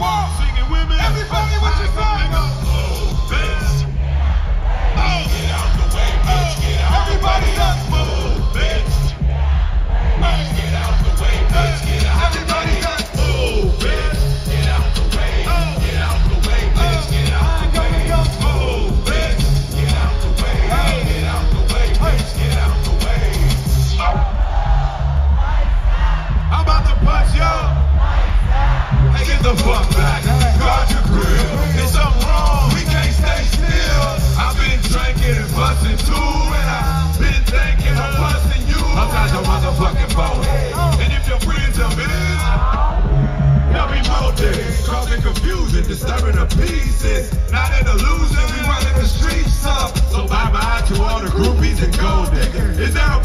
want. Singing women. Everybody with your sign. back. Your grill. Wrong, we can't stay still. I've been drinking and busting too, and I've been thinking of busting you. I'm not your motherfucking. And if your friends are bitch, they'll be molded. Causing confusing, disturbing the pieces. Not an illusion, we running the streets up. So bye bye to all the groupies and gold diggers. Is there